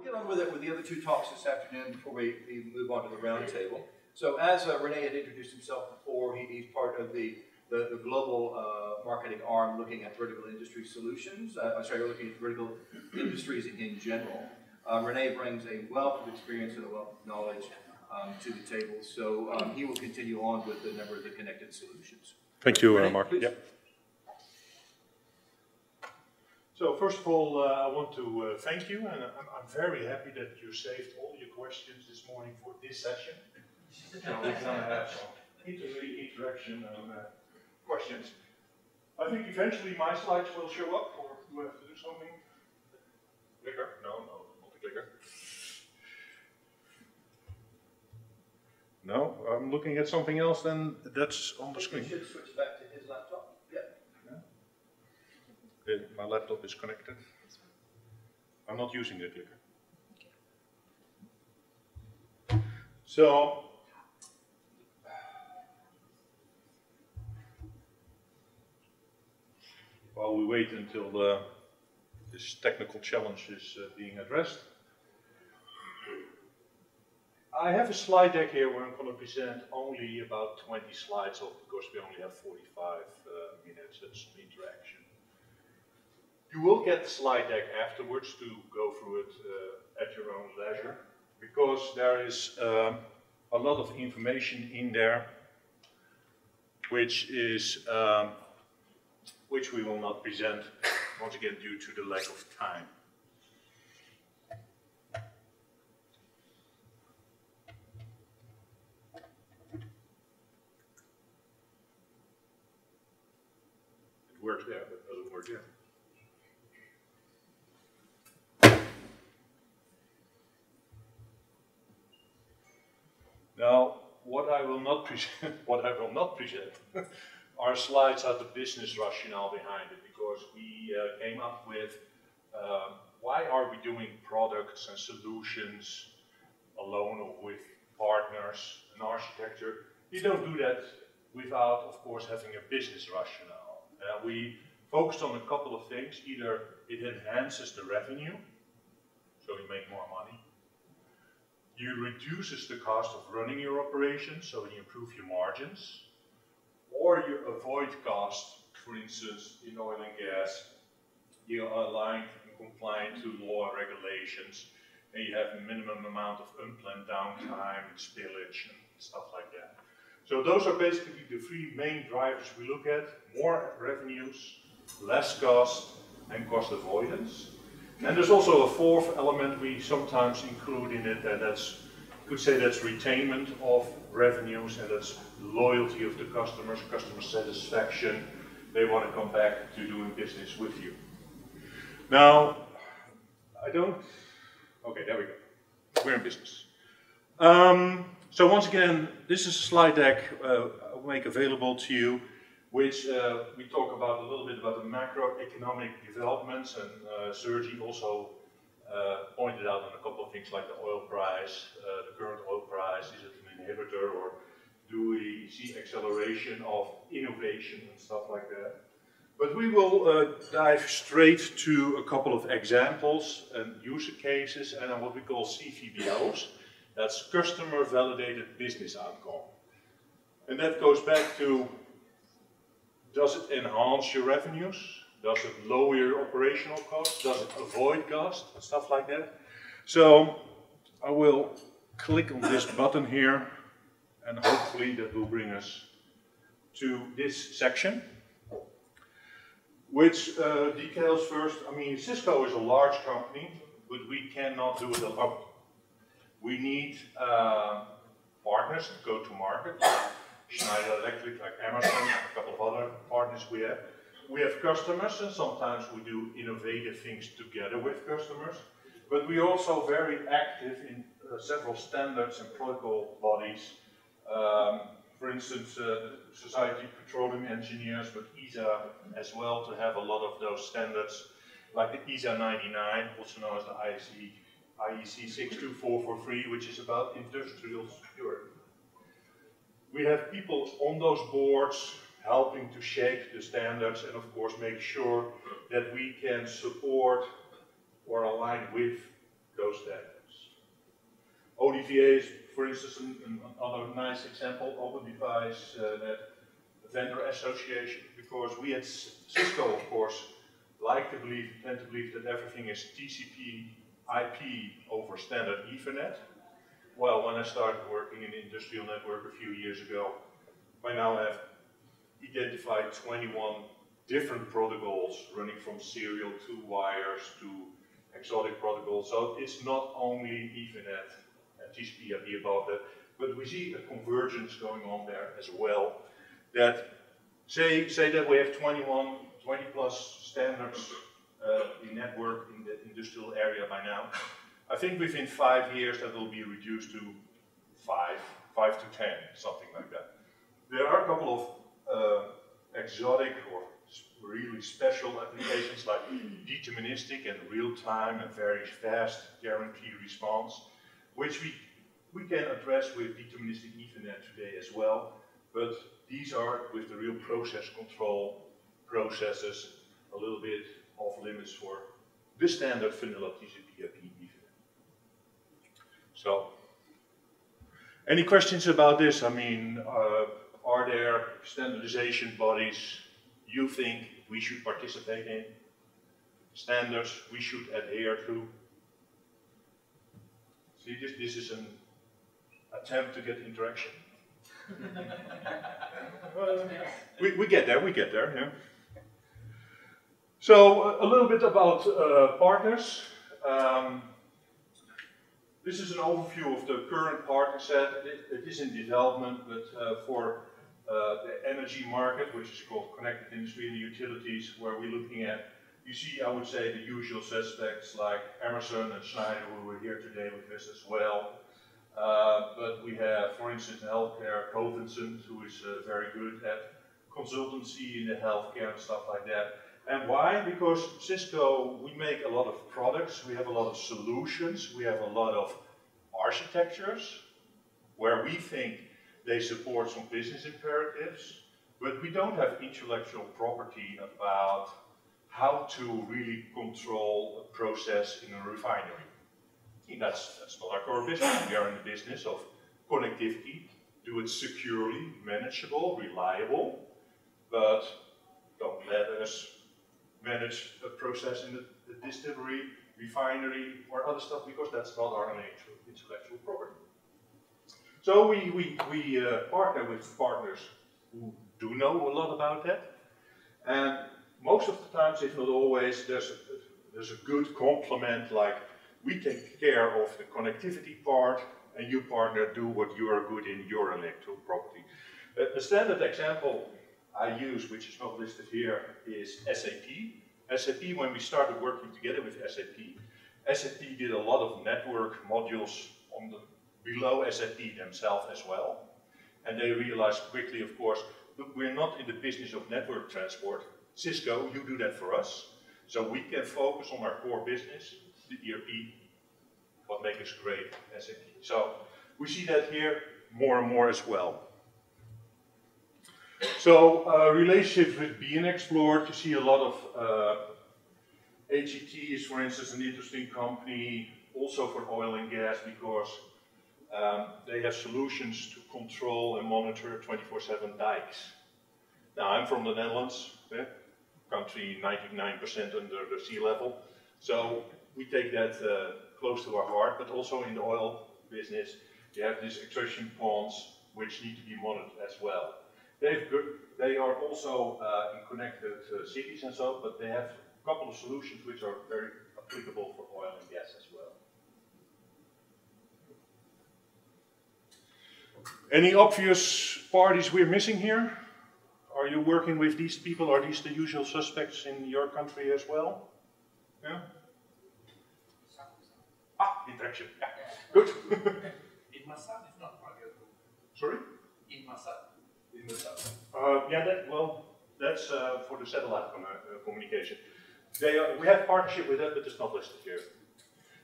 we'll get on with it with the other two talks this afternoon before we, we move on to the roundtable. So as uh, Rene had introduced himself before, he, he's part of the, the, the global uh, marketing arm looking at vertical industry solutions. Uh, I'm sorry, looking at vertical industries in general. Uh, Rene brings a wealth of experience and a wealth of knowledge um, to the table. So um, he will continue on with a number of the connected solutions. Thank you, uh, Rene, Mark. please. Yep. So first of all, uh, I want to uh, thank you, and I'm, I'm very happy that you saved all your questions this morning for this session. So we can have some inter- interaction and uh, questions. I think eventually my slides will show up, or do I have to do something? Clicker? No, no, not the clicker. No, I'm looking at something else then that's on the You screen. should switch back to his laptop. Yeah. My laptop is connected. I'm not using the clicker. So, while we wait until the, this technical challenge is uh, being addressed, I have a slide deck here where I'm going to present only about 20 slides of because we only have 45 uh, minutes and some interaction. You will get the slide deck afterwards to go through it uh, at your own leisure because there is um, a lot of information in there which is um, which we will not present once again due to the lack of time. It works there, but it doesn't work here. Now, what I will not present, what I will not present, are slides of the business rationale behind it, because we uh, came up with um, why are we doing products and solutions alone or with partners and architecture. You don't do that without, of course, having a business rationale. Uh, we focused on a couple of things. Either it enhances the revenue, so you make more money, you reduces the cost of running your operations, so you improve your margins, or you avoid costs, for instance, in oil and gas, you are aligned and compliant to law and regulations, and you have a minimum amount of unplanned downtime and spillage and stuff like that. So those are basically the three main drivers we look at, more revenues, less cost, and cost avoidance. And there's also a fourth element we sometimes include in it, and that's, you could say that's retainment of revenues, and that's loyalty of the customers, customer satisfaction. They want to come back to doing business with you. Now, I don't, okay, there we go. We're in business. Um, so once again, this is a slide deck uh, I'll make available to you which uh, we talk about a little bit about the macroeconomic developments, and uh, Sergi also uh, pointed out on a couple of things like the oil price, uh, the current oil price, is it an inhibitor, or do we see acceleration of innovation and stuff like that? But we will uh, dive straight to a couple of examples and user cases and what we call CVBOs. That's customer validated business outcome. And that goes back to does it enhance your revenues? Does it lower your operational costs? Does it avoid cost? Stuff like that. So I will click on this button here and hopefully that will bring us to this section which uh, details first, I mean Cisco is a large company but we cannot do it alone. We need uh, partners to go to market Schneider Electric, like Amazon, a couple of other partners we have. We have customers, and sometimes we do innovative things together with customers. But we're also very active in uh, several standards and protocol bodies. Um, for instance, uh, Society of Petroleum Engineers, but ISA as well, to have a lot of those standards, like the ISA 99, also known as the IEC, IEC 62443, which is about industrial security we have people on those boards helping to shape the standards and of course make sure that we can support or align with those standards. ODVA is, for instance, another nice example, Open Device uh, Vendor Association, because we at Cisco, of course, like to believe, tend to believe that everything is TCP IP over standard Ethernet. Well, when I started working in the industrial network a few years ago, I now have identified 21 different protocols running from serial to wires to exotic protocols. So it's not only Ethernet and TCP IP above that, but we see a convergence going on there as well. That say, say that we have 21, 20 plus standards uh, in network in the industrial area by now. I think within five years that will be reduced to five, five to 10, something like that. There are a couple of uh, exotic or really special applications like deterministic and real-time and very fast guaranteed response, which we, we can address with deterministic Ethernet today as well, but these are with the real process control processes a little bit off limits for the standard vanilla TCP IP. So, any questions about this? I mean, uh, are there standardization bodies you think we should participate in? Standards we should adhere to? See, this, this is an attempt to get interaction. we, we get there, we get there, yeah. So, a little bit about uh, partners. Um, this is an overview of the current partner set. it, it is in development, but uh, for uh, the energy market, which is called connected industry and utilities, where we're looking at, you see, I would say, the usual suspects like Emerson and Schneider, who were here today with us as well. Uh, but we have, for instance, healthcare, Covisint, who is uh, very good at consultancy in the healthcare and stuff like that. And why? Because Cisco, we make a lot of products, we have a lot of solutions, we have a lot of architectures where we think they support some business imperatives, but we don't have intellectual property about how to really control a process in a refinery. That's, that's not our core business. We are in the business of connectivity, do it securely, manageable, reliable, but don't let us manage a process in the, the distillery, refinery, or other stuff because that's not our intellectual property. So we, we, we uh, partner with partners who do know a lot about that. And most of the times, if not always, there's a, there's a good complement like we take care of the connectivity part and you partner do what you are good in your intellectual property. A, a standard example I use, which is not listed here, is SAP. SAP, when we started working together with SAP, SAP did a lot of network modules on the below SAP themselves as well. And they realized quickly, of course, look, we're not in the business of network transport. Cisco, you do that for us. So we can focus on our core business, the ERP, what makes us great, SAP. So we see that here more and more as well. So uh, relationships with being explored, you see a lot of uh, HET is, for instance, an interesting company also for oil and gas because um, they have solutions to control and monitor 24-7 dikes. Now, I'm from the Netherlands, eh? country 99% under the sea level. So we take that uh, close to our heart, but also in the oil business, you have these extraction ponds which need to be monitored as well. Good, they are also uh, in connected uh, cities and so, but they have a couple of solutions which are very applicable for oil and gas as well. Any obvious parties we're missing here? Are you working with these people? Are these the usual suspects in your country as well? Yeah? Ah, interaction. Yeah. Good. Inmarsat is not part of Sorry? Inmarsat. Inmarsat. Uh, yeah, that, well, that's uh, for the satellite com uh, communication. Are, we have partnership with them, but it's not listed here.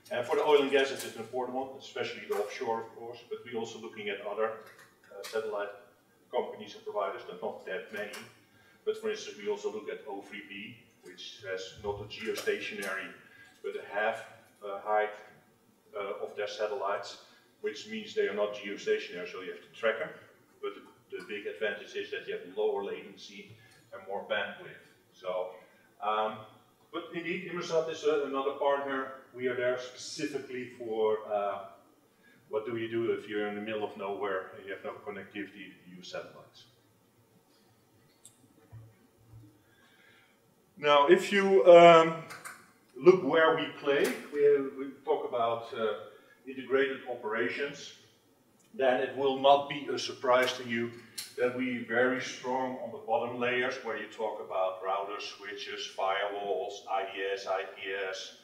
And for the oil and gas, it's an important one, especially the offshore, of course, but we're also looking at other uh, satellite companies and providers, but not that many. But for instance, we also look at O3b, which has not a geostationary, but a half uh, height of their satellites, which means they are not geostationary, so you have to track them. But the, the big advantage is that you have lower latency and more bandwidth. So, um, but indeed, Inmarsat is uh, another partner. We are there specifically for uh, what do you do if you're in the middle of nowhere and you have no connectivity, you use satellites. Now, if you um, look where we play, we, we talk about uh, integrated operations, then it will not be a surprise to you that we very strong on the bottom layers where you talk about routers, switches, firewalls, IDS, IPS,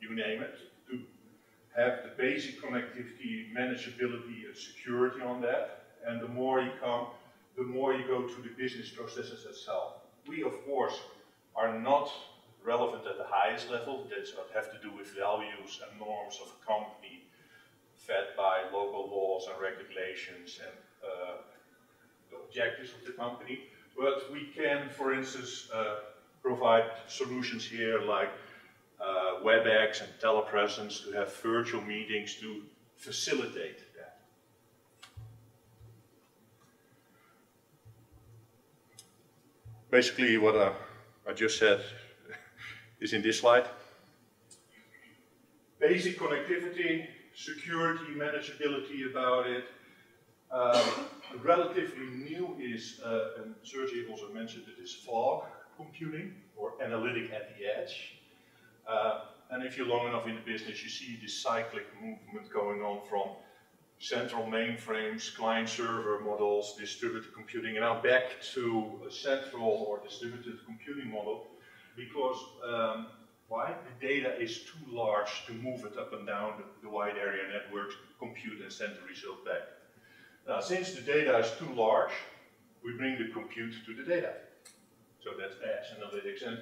you name it, to have the basic connectivity, manageability and security on that. And the more you come, the more you go to the business processes itself. We, of course, are not relevant at the highest level. That's what have to do with values and norms of a company fed by local laws and regulations and uh, the objectives of the company. But we can, for instance, uh, provide solutions here like uh, WebEx and telepresence to have virtual meetings to facilitate that. Basically, what I just said is in this slide. Basic connectivity, security, manageability about it. Um, relatively new is, uh, and Sergey also mentioned it, is fog computing or analytic at the edge. Uh, and if you're long enough in the business, you see this cyclic movement going on from central mainframes, client-server models, distributed computing, and now back to a central or distributed computing model because um, why? The data is too large to move it up and down the, wide area network, compute and send the result back. Now, since the data is too large, we bring the compute to the data. So that's edge analytics. And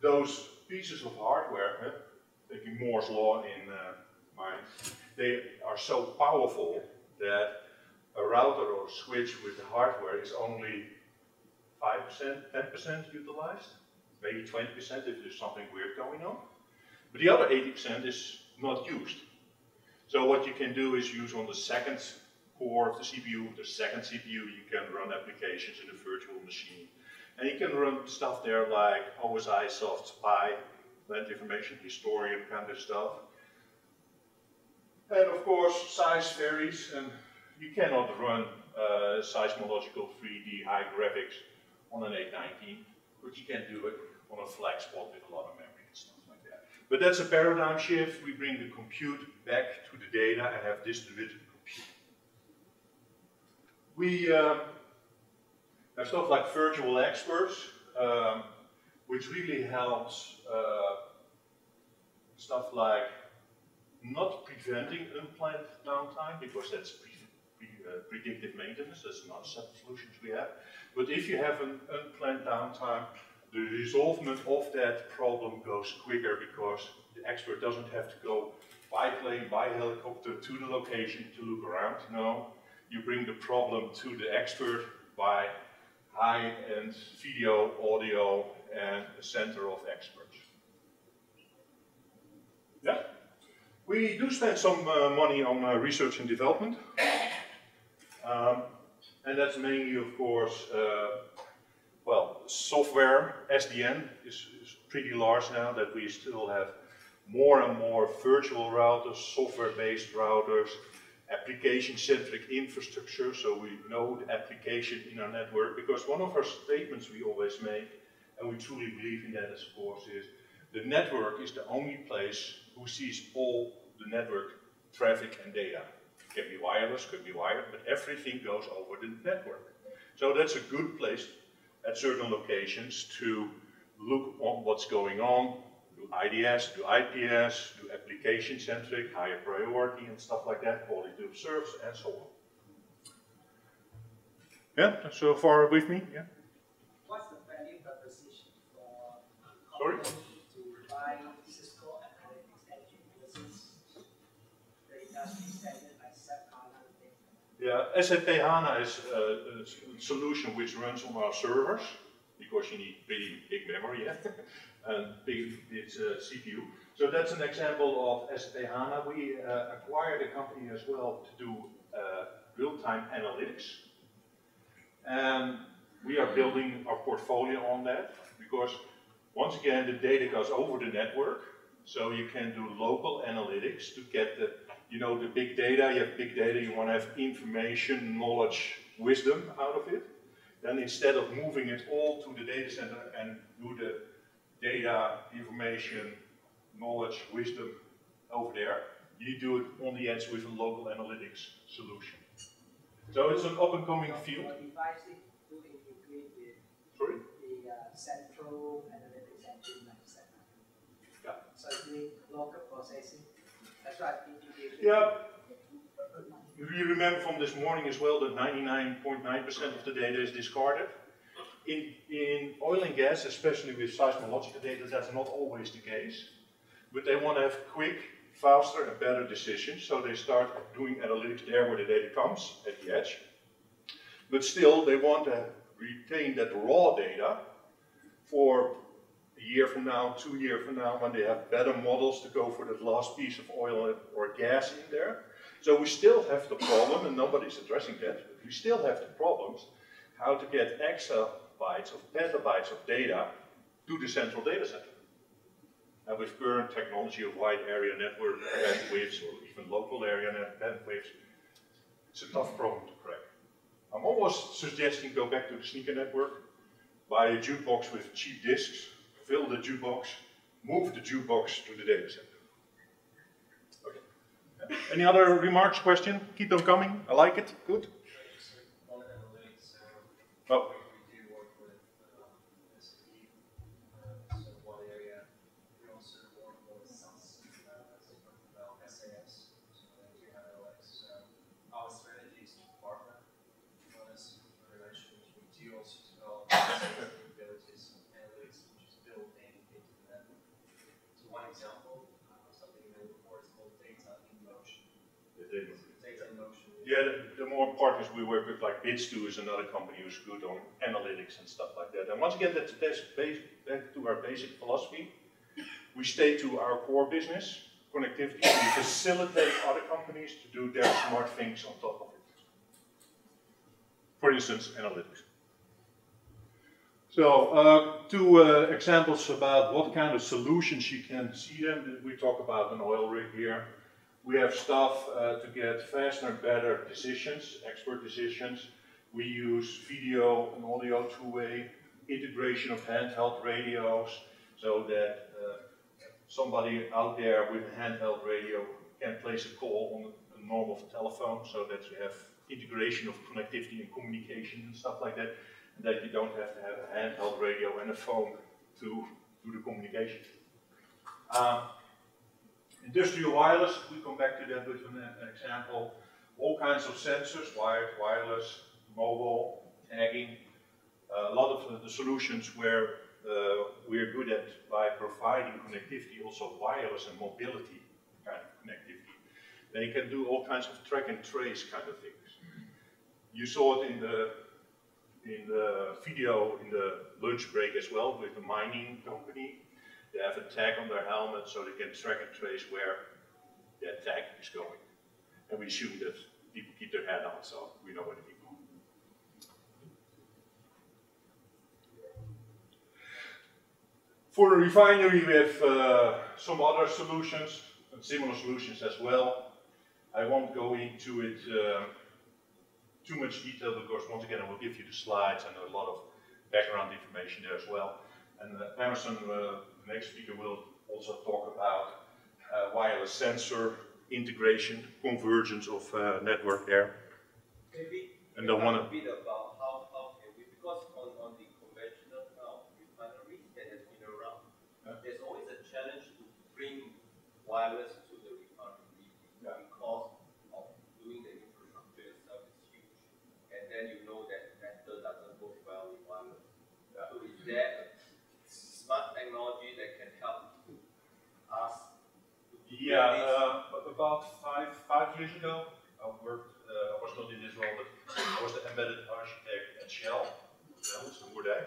those pieces of hardware, eh, taking Moore's law in uh, mind, they are so powerful that a router or switch with the hardware is only 5%, 10% utilized, maybe 20% if there's something weird going on. But the other 80% is not used. So what you can do is use on the second core of the CPU, the second CPU, you can run applications in a virtual machine. And you can run stuff there like OSIsoft PI, plant information, historian kind of stuff. And of course, size varies, and you cannot run uh, seismological 3D high graphics on an 819, but you can do it on a FlexPod with a lot of memory and stuff like that. But that's a paradigm shift. We bring the compute back to the data and have distributed compute. We um, have stuff like virtual experts, um, which really helps uh, stuff like not preventing unplanned downtime, because that's pre pre uh, predictive maintenance, that's another set of solutions we have. But if you have an unplanned downtime, the resolvement of that problem goes quicker because the expert doesn't have to go by plane, by helicopter to the location to look around. No, you bring the problem to the expert by high-end video, audio, and a center of experts. Yeah? We do spend some uh, money on uh, research and development. Um, and that's mainly, of course, uh, well, software, SDN, is, is, pretty large now that we still have more and more virtual routers, software-based routers, application-centric infrastructure, so we know the application in our network, because one of our statements we always make, and we truly believe in that, of course, is the network is the only place who sees all the network traffic and data. It can be wireless, could be wired, but everything goes over the network. So that's a good place at certain locations to look on what's going on, do IDS, do IPS, do application-centric, higher priority and stuff like that, quality of service and so on. Yeah, so far with me? Yeah. What's the value proposition for Sorry? company to buy Cisco Analytics Engine versus the industry standard like SAP HANA and things like that? Yeah, SAP HANA is a, solution which runs on our servers because you need pretty big memory and big a CPU. So that's an example of SAP HANA. We uh, acquired a company as well to do uh, real-time analytics. And we are building our portfolio on that because once again, the data goes over the network. So you can do local analytics to get the, you know, the big data. You have big data, you want to have information, knowledge, wisdom out of it. Then instead of moving it all to the data center and do the data, information, knowledge, wisdom over there, you do it on the edge with a local analytics solution. So it's an up and coming field. Your device integrate with Sorry? the uh, central analytics engine like. Yeah. So need local processing. That's right. Yeah. You remember from this morning as well that 99.9% of the data is discarded. In, in oil and gas, especially with seismological data, that's not always the case. But they want to have quick, faster and better decisions, so they start doing analytics there where the data comes, at the edge. But still, they want to retain that raw data for a year from now, two years from now, when they have better models to go for that last piece of oil or gas in there. So we still have the problem, and nobody's addressing that, but we still have the problems how to get exabytes of petabytes of data to the central data center. And with current technology of wide area network bandwidths or even local area net bandwidths, it's a tough problem to crack. I'm almost suggesting go back to the sneaker network, buy a jukebox with cheap discs, fill the jukebox, move the jukebox to the data center. Okay. Any other remarks, question? Keep them coming. I like it. Good. Uh, Oh. we do work with um, SAP, uh, so one area. We also work with SAS, uh, so well, SAS, so then we have analytics. So our strategy is to partner on this relation between TOs as well as capabilities of analytics, which is built in into the network. So one example, uh, something that reports called data in motion. Data in motion. is- Yeah, the, more partners we work with, like Bits2 is another company who's good on analytics and stuff like that. And once again, that's bas bas back to our basic philosophy. We stay to our core business, connectivity, and we facilitate other companies to do their smart things on top of it. For instance, analytics. So, uh, two uh, examples about what kind of solutions you can see them. We talk about an oil rig here. We have stuff uh, to get faster and better decisions, expert decisions. We use video and audio two-way, integration of handheld radios, so that uh, somebody out there with a handheld radio can place a call on a normal telephone, so that you have integration of connectivity and communication and stuff like that, and that you don't have to have a handheld radio and a phone to do the communication. Um, Industrial wireless, we come back to that with an, an example. All kinds of sensors, wired, wireless, mobile, tagging. Uh, a lot of the, the solutions where uh, we're good at by providing connectivity, also wireless and mobility kind of connectivity. They can do all kinds of track and trace kind of things. You saw it in the in the video in the lunch break as well with the mining company. They have a tag on their helmet so they can track and trace where that tag is going. And we assume that people keep their head on, so we know where the people are. For the refinery, we have uh, some other solutions, and similar solutions as well. I won't go into it uh, too much detail because once again I will give you the slides and a lot of background information there as well. And uh, Emerson, uh, the next speaker, will also talk about uh, wireless sensor integration, convergence of uh, network there. Maybe And don't wanna- bit about how, how can we, because on, on the conventional now refineries that has been around, Yeah. there's always a challenge to bring wireless to the refinery Yeah. because of doing the infrastructure itself is huge. And then you know that metal doesn't work well with wireless. Yeah. So is there a smart technology that can help us to do Yeah, uh, about five five years ago, I worked. Uh, I was not in this role, but I was the embedded architect at Shell. Shell, Moerdijk.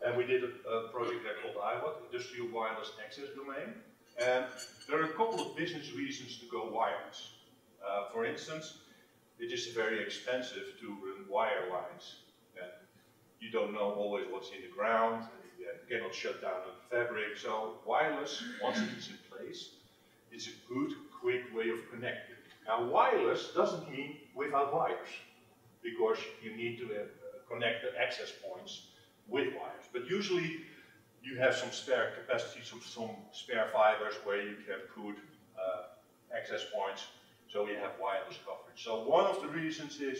and we did a, a project there called IWAT, Industrial Wireless Access Domain. And there are a couple of business reasons to go wireless. Uh, for instance, it is very expensive to run wire lines. And you don't know always what's in the ground, you cannot shut down the fabric. So wireless, once it is in place, is a good, quick way of connecting. Now wireless doesn't mean without wires, because you need to uh, connect the access points with wires. But usually you have some spare capacity, some, some spare fibers where you can put uh, access points so you have wireless coverage. So one of the reasons is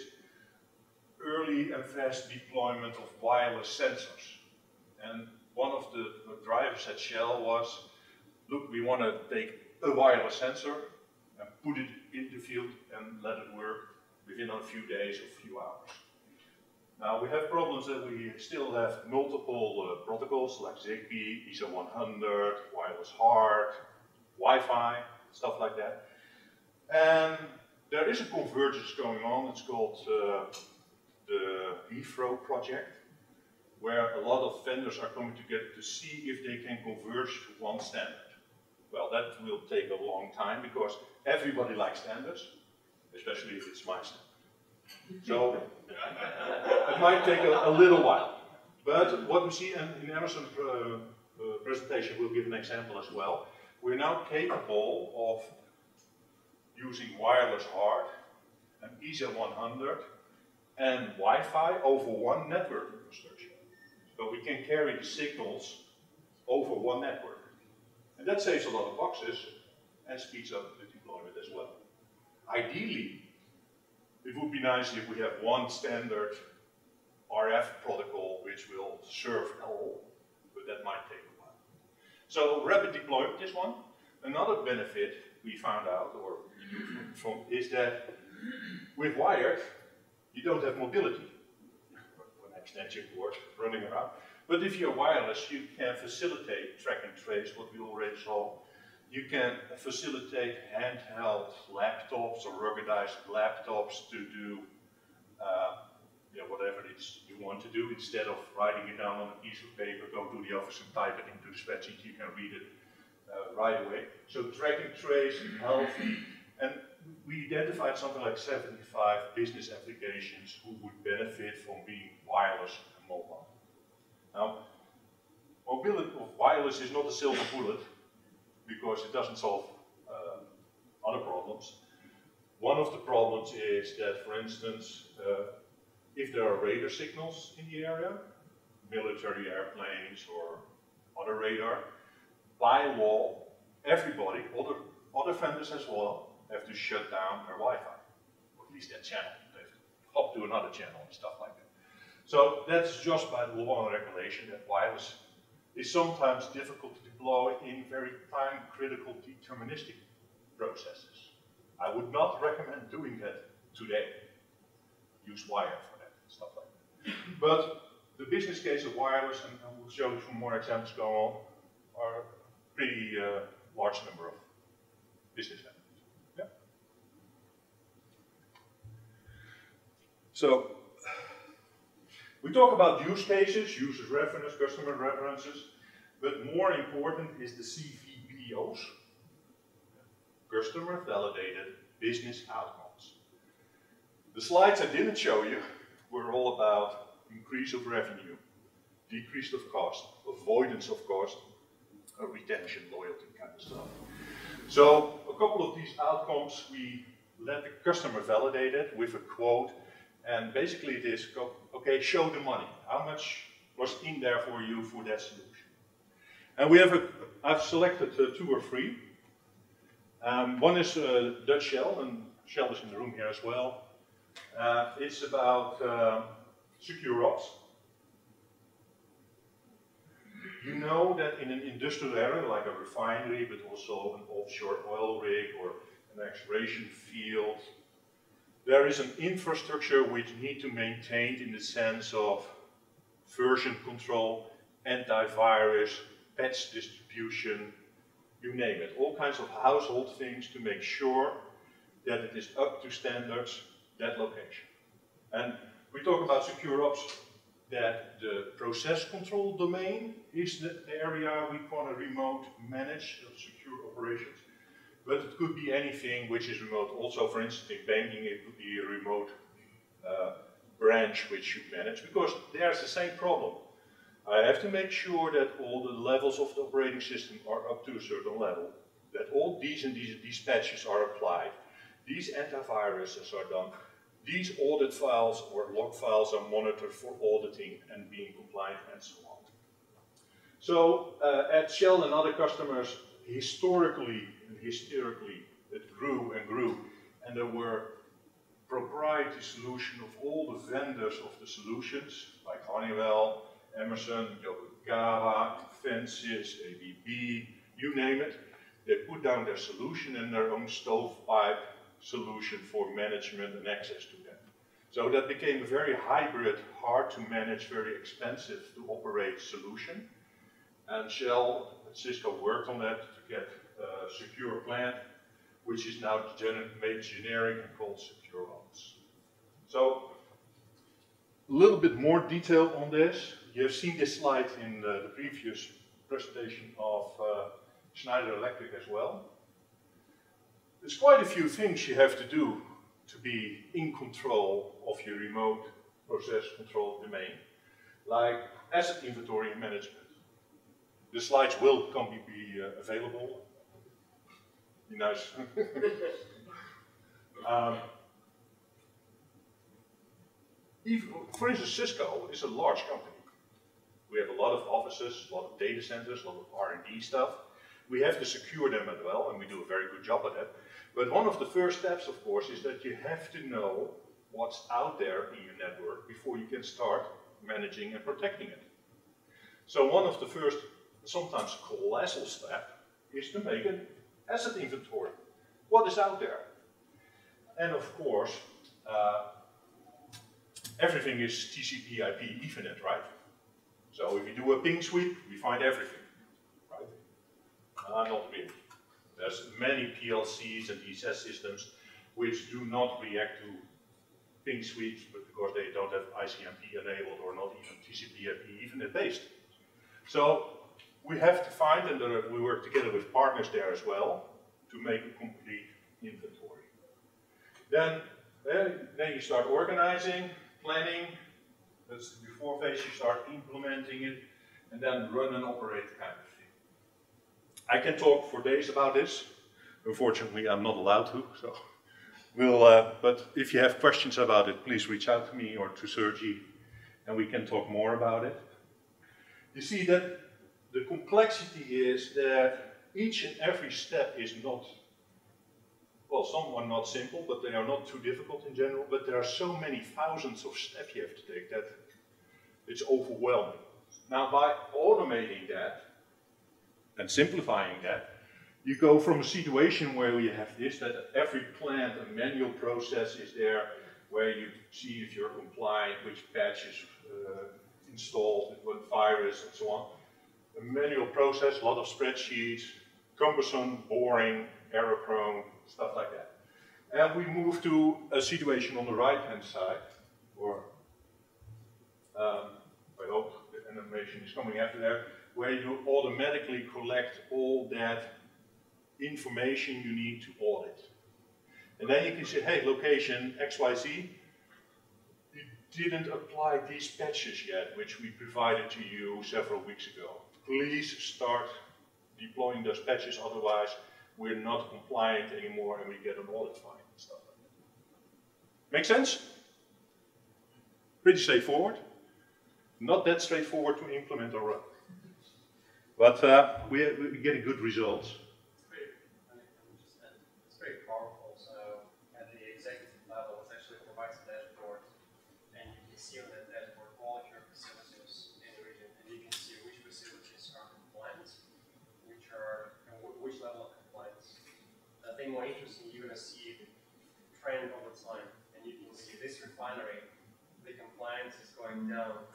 early and fast deployment of wireless sensors. And one of the drivers at Shell was, look, we want to take a wireless sensor and put it in the field and let it work within a few days or few hours. Now we have problems that we still have multiple uh, protocols like ZigBee, ISA 100, wireless HART, Wi-Fi, stuff like that. And there is a convergence going on, it's called uh, the EFRO project, where a lot of vendors are coming together to see if they can converge to one standard. Well, that will take a long time because everybody likes standards, especially if it's my standard. So it might take a, a, little while. But what we see, and in Emerson's uh, uh, presentation, we'll give an example as well. We're now capable of using wireless HART and ISA 100 and Wi-Fi over one network infrastructure. So we can carry the signals over one network. And that saves a lot of boxes and speeds up the deployment as well. Ideally, it would be nice if we have one standard RF protocol which will serve all, but that might take a while. So rapid deployment is one. Another benefit we found out, or from, is that with wired, you don't have mobility. An extension cord running around. But if you're wireless, you can facilitate track and trace, what we already saw. You can facilitate handheld laptops or ruggedized laptops to do uh, whatever it is you want to do. Instead of writing it down on a piece of paper, go to the office and type it into the spreadsheet, you can read it uh, right away. So track and trace, healthy, and we identified something like 75 business applications who would benefit from being wireless and mobile. Now, mobility of wireless is not a silver bullet because it doesn't solve uh, other problems. One of the problems is that, for instance, uh, if there are radar signals in the area, military airplanes or other radar, by law, everybody, other, other vendors as well, have to shut down their Wi-Fi, or at least that channel. They have to hop to another channel and stuff like that. So that's just by law and regulation that wireless is sometimes difficult to deploy in very time-critical deterministic processes. I would not recommend doing that today. Use wire for that, stuff like that. But the business case of wireless, and we'll show you some more examples going on, are pretty uh, large number of business So we talk about use cases, users reference, customer references, but more important is the CVBOs, customer validated business outcomes. The slides I didn't show you were all about increase of revenue, decrease of cost, avoidance of cost, retention, loyalty kind of stuff. So a couple of these outcomes we let the customer validate it with a quote and basically it is, okay, show the money. How much was in there for you for that solution? And we have, a, I've selected uh, two or three. Um, one is uh, Dutch Shell, and Shell is in the room here as well. Uh, it's about uh, secure ops. You know that in an industrial area, like a refinery, but also an offshore oil rig or an exploration field, there is an infrastructure which need to maintain in the sense of version control, antivirus, patch distribution, you name it. All kinds of household things to make sure that it is up to standards, that location. And we talk about secure ops that the process control domain is the area we want to remote manage secure operations. But it could be anything which is remote. Also, for instance, in banking, it could be a remote uh, branch which you manage because there's the same problem. I have to make sure that all the levels of the operating system are up to a certain level, that all these and these, these patches are applied, these antiviruses are done, these audit files or log files are monitored for auditing and being compliant and so on. So uh, at Shell and other customers, historically hysterically, it grew and grew, and there were proprietary solution of all the vendors of the solutions, like Honeywell, Emerson, Yokogawa, Invensys, ABB, you name it. They put down their solution and their own stovepipe solution for management and access to that. So that became a very hybrid, hard to manage, very expensive to operate solution. And Shell and Cisco worked on that to get a secure plant, which is now made generic and called Secure Ops. So, a little bit more detail on this. You have seen this slide in the, the previous presentation of uh, Schneider Electric as well. There's quite a few things you have to do to be in control of your remote process control domain, like asset inventory management. The slides will come be uh, available. Be nice. um, even, for instance, Cisco is a large company. We have a lot of offices, a lot of data centers, a lot of R&D stuff. We have to secure them as well, and we do a very good job at that. But one of the first steps, of course, is that you have to know what's out there in your network before you can start managing and protecting it. So one of the first, sometimes colossal step, is to make an asset inventory. What is out there? And of course, uh, everything is TCP IP Ethernet, right? So if you do a ping sweep, we find everything, right? Uh, not really. There's many PLCs and DSS systems which do not react to ping sweeps, because they don't have ICMP enabled or not even TCP IP Ethernet based. So we have to find, and we work together with partners there as well, to make a complete inventory. Then, then, you start organizing, planning, that's the before phase, you start implementing it, and then run and operate kind of thing. I can talk for days about this. Unfortunately, I'm not allowed to, so we'll, uh, but if you have questions about it, please reach out to me or to Sergi, and we can talk more about it. You see that the complexity is that each and every step is not, well, some are not simple, but they are not too difficult in general, but there are so many thousands of steps you have to take that it's overwhelming. Now, by automating that and simplifying that, you go from a situation where you have this, that every plant, a manual process is there, where you see if you're compliant, which patch is uh, installed, what virus, and so on. A manual process, a lot of spreadsheets, cumbersome, boring, error prone, stuff like that. And we move to a situation on the right hand side, or um, I hope the animation is coming after there, where you automatically collect all that information you need to audit. And then you can say, hey, location XYZ, you didn't apply these patches yet, which we provided to you several weeks ago. Please start deploying those patches, otherwise we're not compliant anymore and we get an audit fine and stuff like that. Make sense? Pretty straightforward. Not that straightforward to implement or run. But uh, we, we're getting good results. It's very, I mean, just, uh, it's very powerful. So at the executive level, it actually provides a dashboard, and you can see on that dashboard all of your facilities in the region, and you can see which facilities are compliant, which are and wh- which level of compliance. I think more interesting, you're going to see the trend over time, and you can see this refinery, the compliance is going down,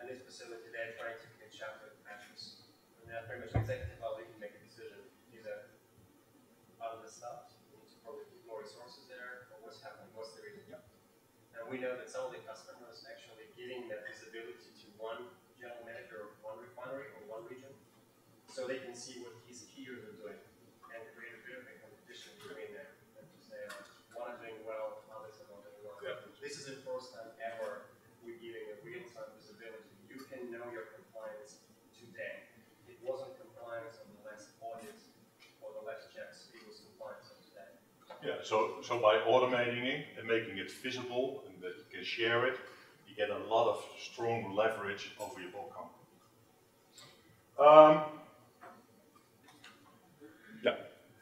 and this facility they're trying to catch up with patches. And then pretty much executive level, you can make a decision either out of the stuff, we need to probably put more resources there, or what's happening, what's the reason? And we know that some of the customers actually getting that visibility to one general manager of one refinery or one region, so they can see what his peers are doing and create a bit of a competition between them and to say, uh, one is doing well, others are not doing well. Yeah. This is the first time ever we're giving a real-time visibility. You can know your compliance today. It wasn't compliance on the last audit or the last checks, it was compliance on today. Yeah, so, so by automating it and making it visible and that you can share it, you get a lot of strong leverage over your whole company. Um, yeah,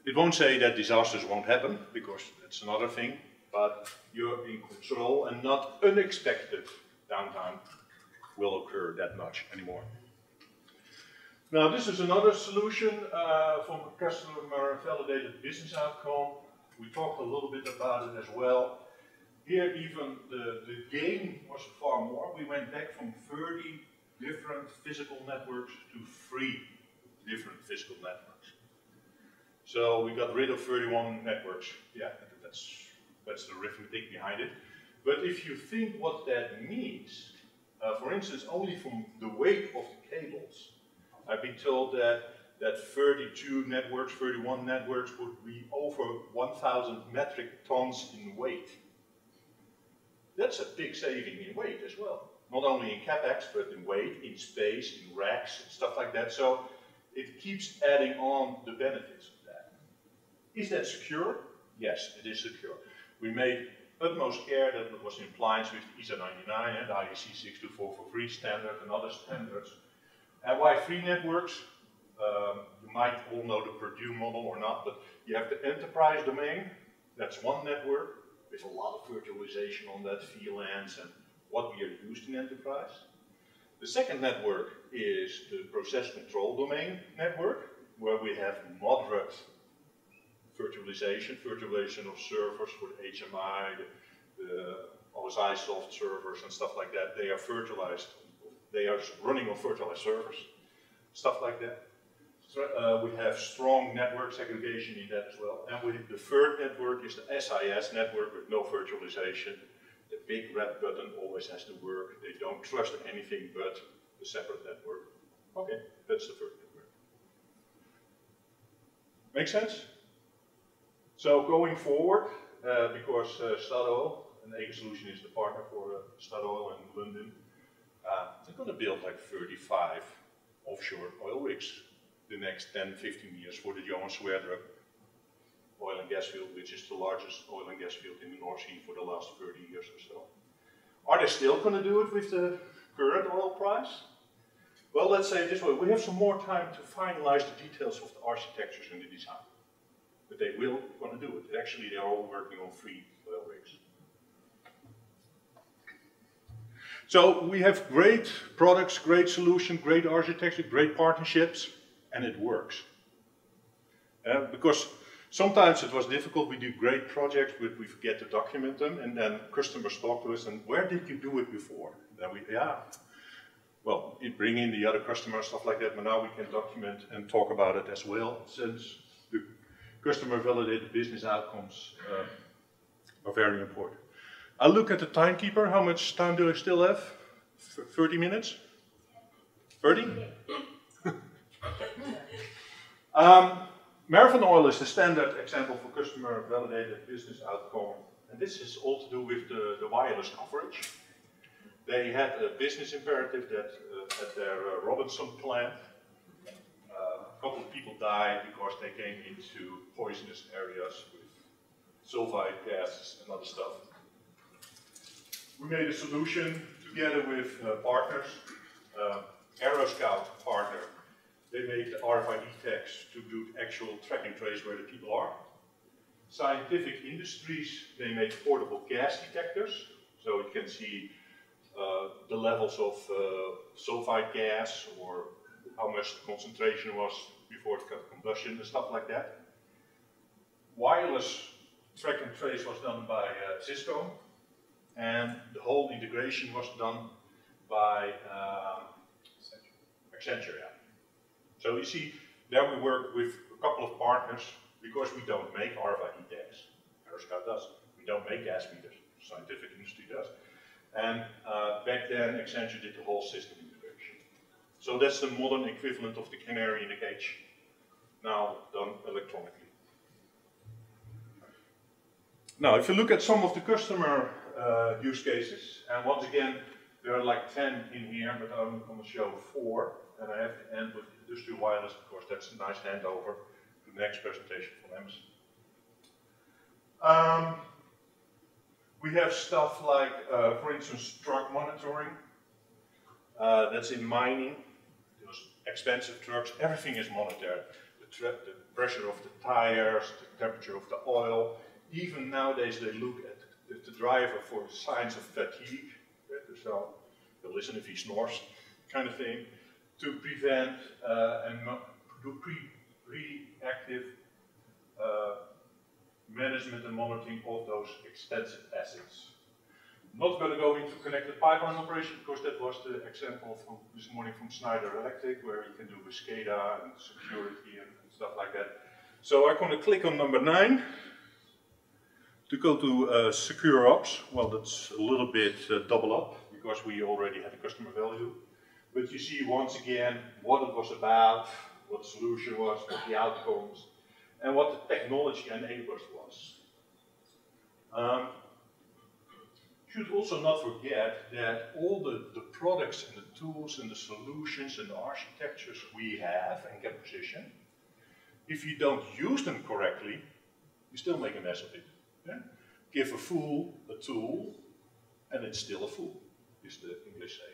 it won't say that disasters won't happen because that's another thing, but you're in control and not unexpected downtime will occur that much anymore. Now, this is another solution uh, from a customer validated business outcome. We talked a little bit about it as well. Here, even the, the gain was far more. We went back from 30 different physical networks to three different physical networks. So we got rid of 31 networks. Yeah, that's, that's the arithmetic behind it. But if you think what that means, uh, for instance, only from the weight of the cables, I've been told that that 32 networks, 31 networks would be over 1,000 metric tons in weight. That's a big saving in weight as well. Not only in capex, but in weight, in space, in racks, and stuff like that. So it keeps adding on the benefits of that. Is that secure? Yes, it is secure. We made utmost care that it was in compliance with the ISA 99 and IEC 62443 standard and other standards. And why free networks? Um, you might all know the Purdue model or not, but you have the enterprise domain. That's one network There's a lot of virtualization on that VLANs and what we are used in enterprise. The second network is the process control domain network, where we have moderate virtualization, virtualization of servers for the HMI, the, the OSIsoft servers and stuff like that. They are virtualized. They are running on virtualized servers, stuff like that. Uh, we have strong network segregation in that as well. And we, the third network is the SIS network with no virtualization. The big red button always has to work. They don't trust anything but the separate network. Okay, that's the third network. Make sense? So going forward, uh, because uh, Statoil, and Aker Solution is the partner for uh, Statoil in London, uh, they're going to build like 35 offshore oil rigs the next 10, 15 years for the Johan Sverdrup oil and gas field, which is the largest oil and gas field in the North Sea for the last 30 years or so. Are they still going to do it with the current oil price? Well, let's say this way, we have some more time to finalize the details of the architectures and the design. But they will want to do it. Actually, they're all working on three oil rigs. So we have great products, great solution, great architecture, great partnerships, and it works. Uh, because sometimes it was difficult, we do great projects, but we forget to document them, and then customers talk to us, and where did you do it before? Then we, yeah, well, bring in the other customers, stuff like that, but now we can document and talk about it as well, since the customer validated business outcomes uh, are very important. I look at the timekeeper, how much time do I still have? 30 minutes? 30? Um, Marathon Oil is the standard example for customer validated business outcome. And this is all to do with the, the wireless coverage. They had a business imperative that uh, at their uh, Robinson plant, uh, a couple of people died because they came into poisonous areas with sulfide gases and other stuff. We made a solution together with uh, partners, uh, Aeroscout partner. They made the RFID tags to do actual track and trace where the people are. Scientific industries, they made portable gas detectors, so you can see uh, the levels of uh, sulfide gas or how much the concentration was before it got combustion and stuff like that. Wireless track and trace was done by uh, Cisco, and the whole integration was done by um, Accenture. Yeah. So you see, there we work with a couple of partners because we don't make RFID tags. Aeroscout does. We don't make gas meters. Scientific industry does. And uh, back then, Accenture did the whole system integration. So that's the modern equivalent of the canary in the cage, now done electronically. Now, if you look at some of the customer uh, use cases, and once again, there are like 10 in here, but I'm going to show four, and I have to end with industrial wireless because that's a nice handover to the next presentation from Emerson. Um, we have stuff like, uh, for instance, truck monitoring. Uh, that's in mining. Those expensive trucks, everything is monitored. The, the, pressure of the tires, the temperature of the oil. Even nowadays, they look at the, the driver for signs of fatigue. So they'll listen if he snores, kind of thing, to prevent uh, and do pre reactive uh, management and monitoring of those expensive assets. Not going to go into connected pipeline operation because that was the example from this morning from Schneider Electric where you can do with SCADA and security and, and stuff like that. So I'm going to click on number nine to go to uh, secure ops. Well, that's a little bit uh, double up because we already had a customer value. But you see once again what it was about, what the solution was, what the outcomes, and what the technology enablers was. Um, should also not forget that all the, the products and the tools and the solutions and the architectures we have and can position, if you don't use them correctly, you still make a mess of it. Yeah? Give a fool a tool, and it's still a fool, is the English saying.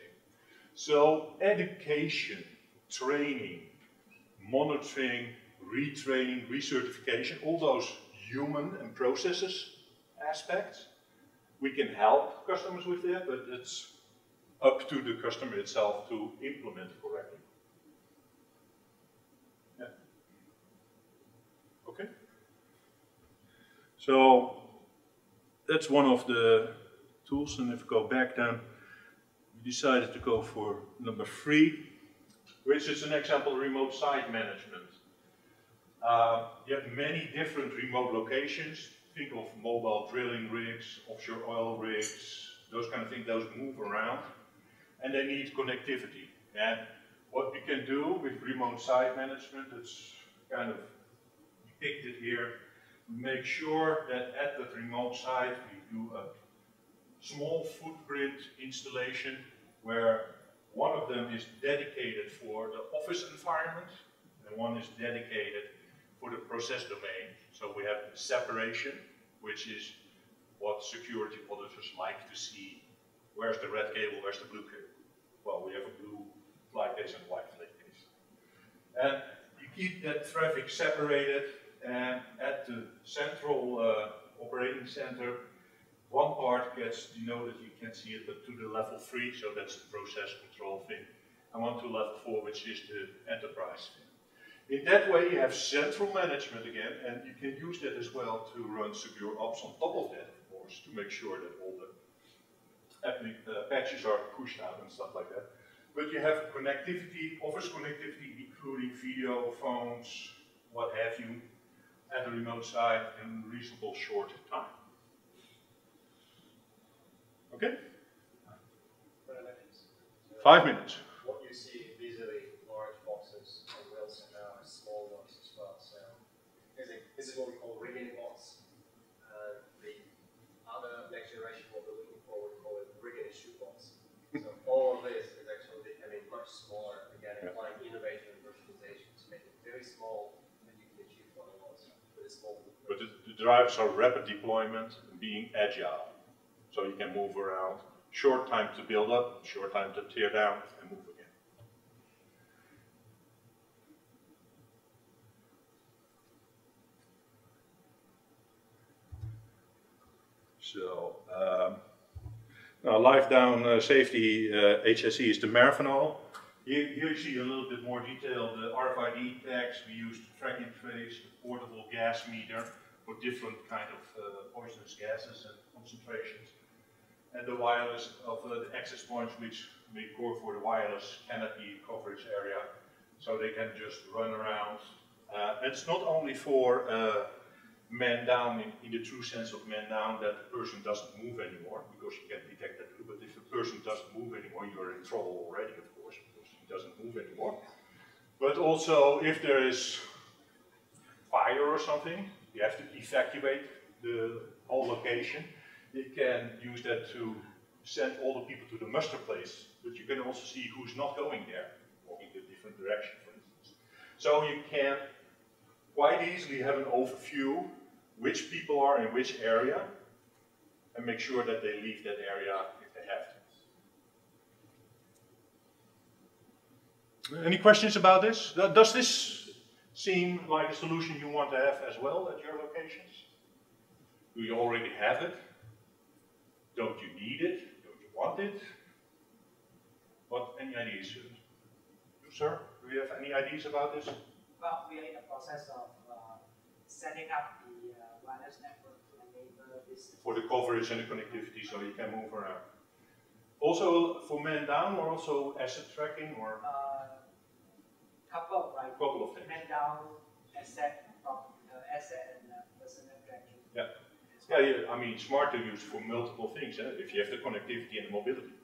So education, training, monitoring, retraining, recertification, all those human and processes aspects, we can help customers with that, but it's up to the customer itself to implement correctly. Yeah. Okay. So that's one of the tools, and if we go back then, decided to go for number three, which is an example of remote site management. Uh, you have many different remote locations. Think of mobile drilling rigs, offshore oil rigs, those kind of things, those move around. And they need connectivity. And what we can do with remote site management, it's kind of depicted here, make sure that at the remote site we do a small footprint installation where one of them is dedicated for the office environment and one is dedicated for the process domain. So we have separation, which is what security auditors like to see. Where's the red cable, where's the blue cable? Well, we have a blue flight case and white flight case. And you keep that traffic separated and at the central uh, operating center, one part gets denoted, you can see it, but to the level three, so that's the process control thing, and one to level four, which is the enterprise thing. In that way, you have central management again, and you can use that as well to run secure ops on top of that, of course, to make sure that all the uh, patches are pushed out and stuff like that. But you have connectivity, office connectivity, including video, phones, what have you, at the remote site in reasonable short time. Okay? Five minutes. What you see visually, large boxes on Wilson now are small ones as well. So this is, what we call rigging box. Uh, the other next generation, what we're looking for, we call it rigging and shoot box. So all of this is actually becoming much smaller. Again, Yeah. applying innovation and virtualization to make it very small, and you can achieve what it was with a small. But the, the drivers are rapid deployment and being agile. So you can move around. Short time to build up, short time to tear down and move again. So, um, now life down uh, safety uh, HSE is the Marathon Oil. Here, here you see a little bit more detail, the RFID tags we use to track and trace, the portable gas meter for different kind of uh, poisonous gases and concentrations. And the wireless of uh, the access points which make core for the wireless canopy coverage area so they can just run around. Uh, it's not only for uh, man down in, in, the true sense of man down that the person doesn't move anymore because you can detect that, but if the person doesn't move anymore, you're in trouble already, of course, because he doesn't move anymore. But also, if there is fire or something, you have to evacuate the whole location. You can use that to send all the people to the muster place, but you can also see who's not going there, walking in a different direction, for instance. So you can quite easily have an overview which people are in which area and make sure that they leave that area if they have to. Any questions about this? Does this seem like a solution you want to have as well at your locations? Do you already have it? Don't you need it? Don't you want it? What, any ideas? You, sir, do you have any ideas about this? Well, we are in the process of uh, setting up the uh, wireless network to enable this. For the coverage and the connectivity so you can move around. Also for man down or also asset tracking or Uh, couple of like couple of things? man down asset, asset and uh, personal tracking. Yeah. Yeah, yeah, I mean, smart to use for multiple things, eh? if you have the connectivity and the mobility.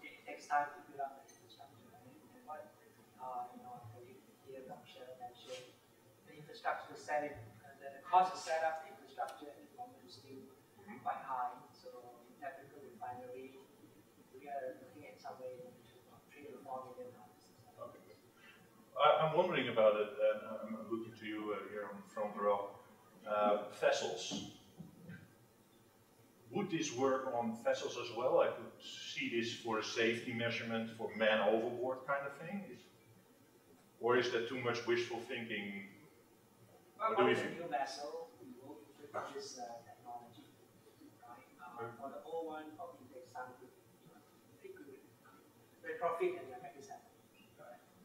It takes time to build up the infrastructure, right? And what, uh, you know, here, Dr. mentioned, the infrastructure setting, uh, the the cost to set up the infrastructure at the moment is still quite high. So in technical refinery, we are looking at somewhere in between three to four million dollars. I, I'm wondering about it, and I'm I'm looking to you uh, here on the front row. Uh, vessels. Would this work on vessels as well? I could see this for a safety measurement for man overboard kind of thing. Is- Or is that too much wishful thinking? What do Well, you think? new vessel, we will introduce uh, technology, right? Uh, For the old one, probably takes time to, to retrofit and then make this happen.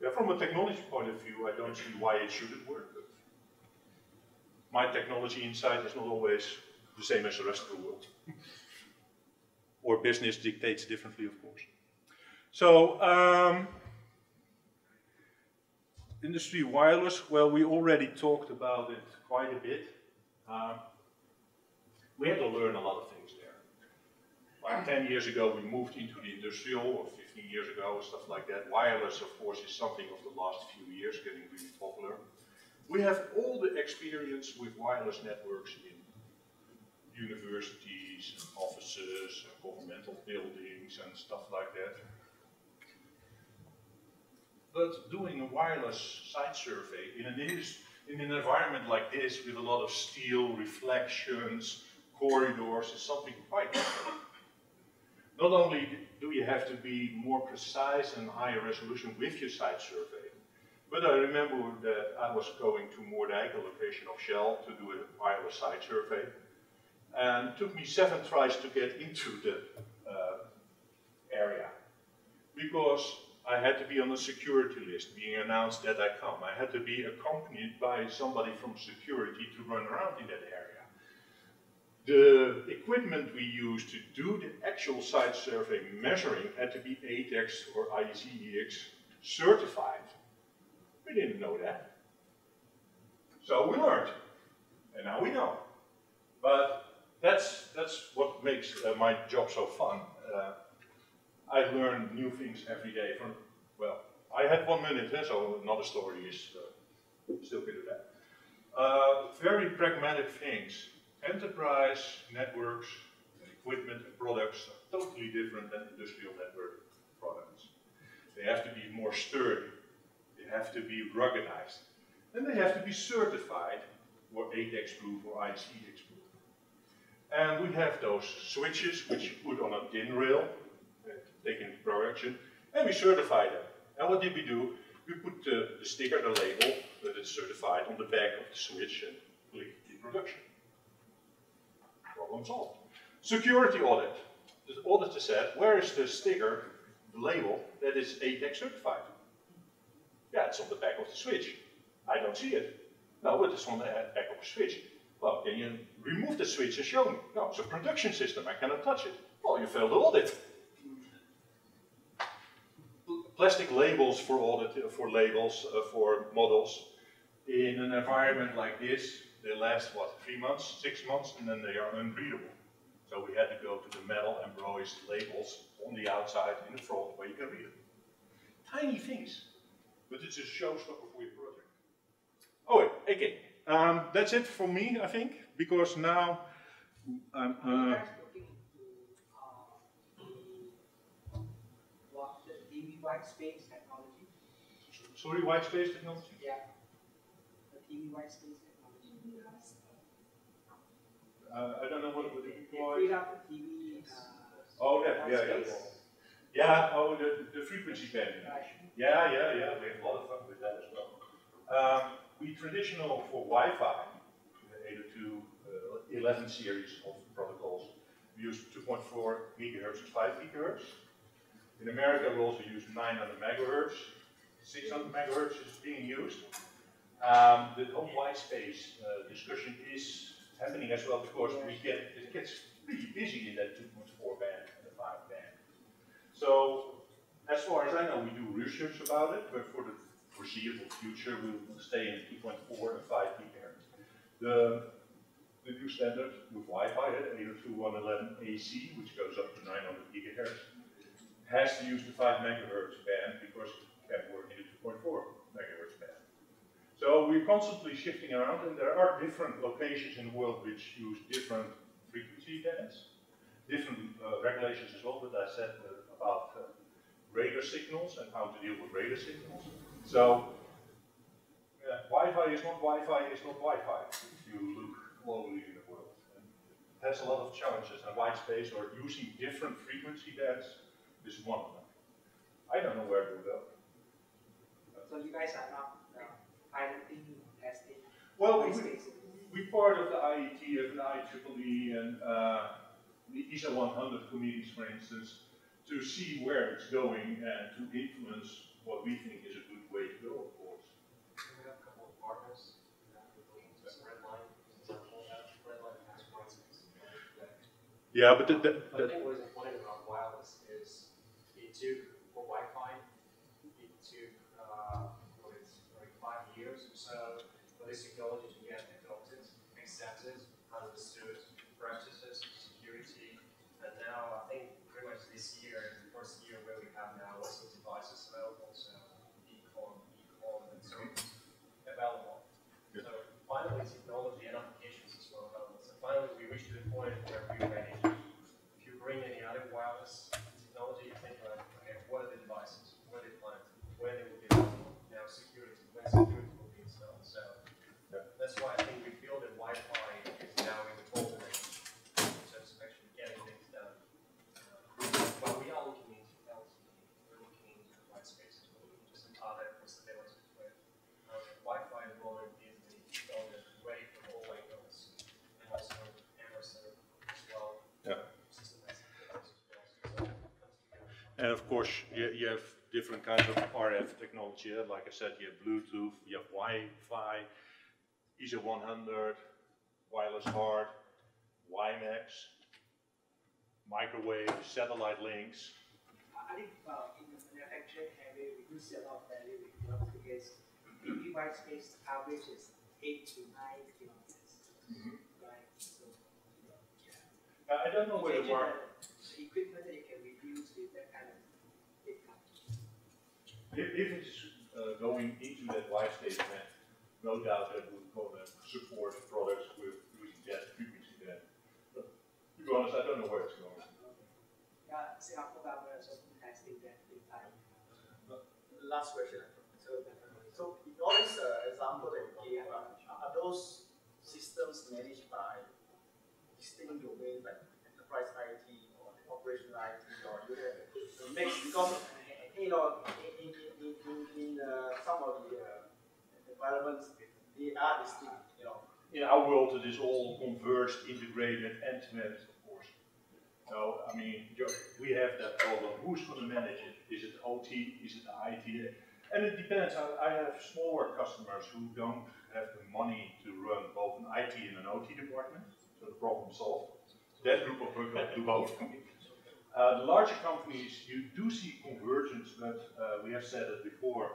Yeah, from a technology point of view, I don't see why it shouldn't work. My technology insight is not always the same as the rest of the world. or business dictates differently, of course. So, um, industry wireless, well, we already talked about it quite a bit. Um, we had to learn a lot of things there. Like 10 years ago, we moved into the industrial, or 15 years ago, stuff like that. Wireless, of course, is something of the last few years getting really popular. We have all the experience with wireless networks in universities, and offices, and governmental buildings, and stuff like that. But doing a wireless site survey in an, in an environment like this with a lot of steel, reflections, corridors is something quite different. Not only do you have to be more precise and higher resolution with your site survey, but I remember that I was going to Moerdijk, a location of Shell, to do a wireless site survey. And it took me seven tries to get into the uh, area. Because I had to be on a security list, being announced that I come. I had to be accompanied by somebody from security to run around in that area. The equipment we used to do the actual site survey measuring had to be ATEX or IECEx certified. We didn't know that. So we learned, and now we know. But that's, that's what makes uh, my job so fun. Uh, I learn new things every day from, well, I had one minute, eh, so another story is uh, still good at that. Uh, very pragmatic things. Enterprise networks, equipment and products are totally different than industrial network products. They have to be more sturdy. They have to be ruggedized. And they have to be certified for ATEX proof or ICX. And we have those switches which you put on a DIN rail, taken into production, and we certify them. And what did we do? We put the, the sticker, the label, that it's certified on the back of the switch and click in production. Problem solved. Security audit. The auditor said, where is the sticker, the label, that is ATEX certified? Yeah, it's on the back of the switch. I don't see it. No, it is on the back of the switch. Well, can you remove the switch and show me? No, it's a production system, I cannot touch it. Well, you failed the audit. Plastic labels for audit, for labels, uh, for models, in an environment like this, they last, what, three months, six months, and then they are unreadable. So we had to go to the metal embroised labels on the outside, in the front, where you can read them. tiny things, but it's a showstopper for your project. Oh, okay. Um, that's it for me, I think, because now I'm. Uh, guys looking into, the, what, the TV white space technology? sorry, white space technology. Yeah. The TV white space technology. Uh, I don't know what it would They imply. freed up the TV, uh, Oh, yeah, yeah, yeah. Yeah, oh, the, the frequency band. Yeah, yeah, yeah, we have a lot of fun with that as well. Um, we traditional for Wi-Fi, the 802, uh, series of protocols, we use 2.4 gigahertz and 5 gigahertz. In America, we also use 900 megahertz. 600 megahertz is being used. Um, the whole white space uh, discussion is happening as well because we get it gets pretty busy in that 2.4 band and the 5 band. So, as far as I know, we do research about it, but for the foreseeable future, we will stay in 2.4 and 5 gigahertz. The, the new standard with Wi-Fi at 802.111 AC, which goes up to 900 gigahertz, has to use the 5 megahertz band because it can work in the 2.4 megahertz band. So we're constantly shifting around, and there are different locations in the world which use different frequency bands, different uh, regulations as well. But I said uh, about uh, radar signals and how to deal with radar signals. So uh, Wi-Fi is not Wi-Fi is not Wi-Fi if you look globally in the world. And it has a lot of challenges, and white space or using different frequency bands is one of them. I don't know where to go. So you guys are not, uh, piloting, testing Well, white we, space? we part of the IET, of the IEEE, and uh, the ISA 100 committees, for instance, to see where it's going and to influence what we think is a good way to go, of course. We have a couple of partners that we're looking to Redline, for example, that Redline has white space. Yeah, but the, But I think what is important about wireless is it took for Wi-Fi, it took, uh, what is, like five years or so for this technology finally, technology and applications is well. So finally, we reached the point where we're ready. If you bring any other wireless technology, you think like, okay, what are the devices? Where are they planted? Where they will be available? Now security, when security will be installed. So that's why I think we feel that Wi-Fi is now in the golden age. So it's actually getting things done. Uh, But we are looking into LTE, we're looking into white spaces, we're looking into some other possibilities with uh, Wi-Fi enrollment is the technology ready for all languages and also Emerson as well. Yeah. System as as well. So it comes together. And of course, you, you have different kinds of RF technology. Like I said, you have Bluetooth, you have Wi-Fi, ISA 100, wireless HART, WiMAX, microwave, satellite links. I think, uh, in the manufacturing area, we do see a lot of value with drones because TV white space coverage is eight to nine kilometers, right? So, yeah. Uh, I don't know whether Imagine Mark, the Equipment that you can reduce with that kind of big coverage. If, if it's uh, going into that white space band, no doubt that would gonna support products with using that frequency band. But to be honest, I don't know where it's going. Yeah, Singapore government is also testing that big time. Last question. So, so in all these uh, example that you gave, uh, are those systems managed by distinct domains like enterprise IT or operational IT or you have a mix? Because you know, in in in uh, some of the uh, environments, they are distinct. You know, in our world, it is all converged, integrated, end-to-end, of course. So, I mean, we have that problem. Who's going to manage it? Is it OT? Is it IT? And it depends. I, I have smaller customers who don't have the money to run both an IT and an OT department, so the problem solved. That group of people do both. Uh, the larger companies, you do see convergence, but uh, we have said it before.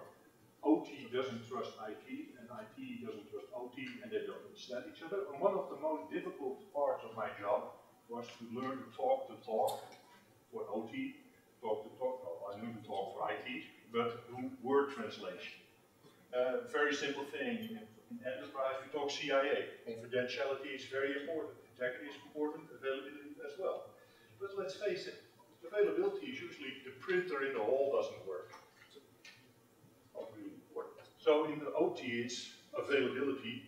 OT doesn't trust IT, and IT doesn't trust OT, and they don't understand each other. And one of the most difficult parts of my job was to learn to talk to talk for OT, talk to talk, well, I knew to talk for IT, but do word translation. Uh, very simple thing. In in enterprise, we talk CIA. Confidentiality is very important. Integrity is important. Availability as well. But let's face it, availability is usually the printer in the hall doesn't work. So in the OT, it's availability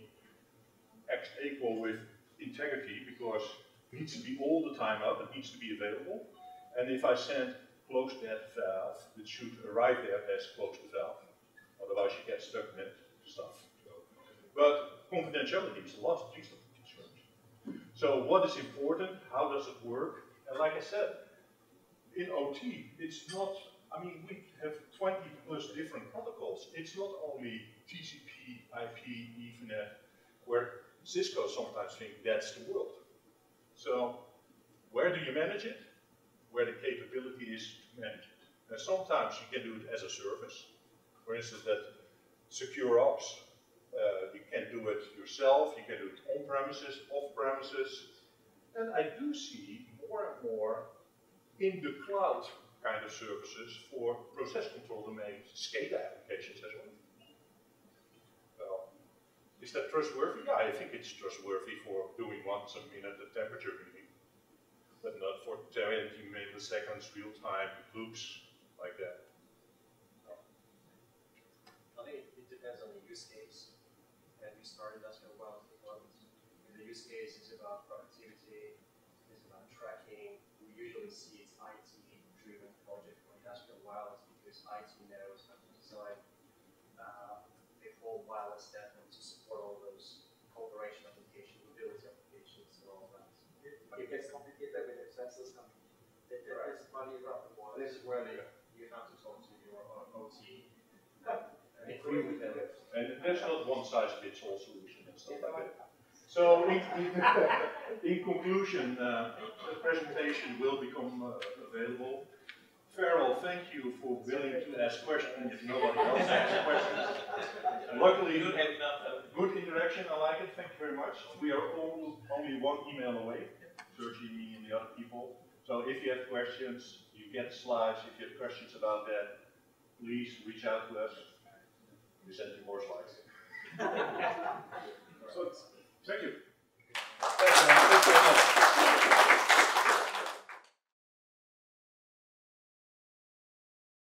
X equal with integrity because it needs to be all the time up, it needs to be available. And if I send close that valve, it should arrive there as close the valve. Otherwise you get stuck in it stuff. But confidentiality is last least of the concerns. So what is important? How does it work? And like I said, in OT, it's not, I mean, we have 20 plus different protocols. It's not only TCP, IP, Ethernet, where Cisco sometimes think that's the world. So where do you manage it? Where the capability is to manage it. And sometimes you can do it as a service. For instance, that secure ops, uh, you can do it yourself, you can do it on premises, off premises. And I do see more and more in the cloud kind of services for process control domains, SCADA applications as well. Well, is that trustworthy? Yeah, I think it's trustworthy for doing once a minute a temperature reading, but not for 20 milliseconds real time loops like that. I think it depends on the use case. And we started wells deployments. The use case is about productivity, is about tracking. We usually see for industrial wells because IT knows how to design uh, the whole wireless network to support all those operation applications, mobility applications, and all that. It gets complicated when the sensors come. There, there is money around the world. This is where the, you have to talk to your OT. and agree with them. And there's not one size fits all solution and stuff like that. So in, in conclusion, uh, the presentation will become uh, available. Farrell, thank you for willing to ask questions if nobody else asks questions. Luckily, good, good interaction. I like it. Thank you very much. We are all only one email away, Sergey, me, and the other people. So if you have questions, you get slides. If you have questions about that, please reach out to us. We send you more slides. so, thank you. Thank you. Thank you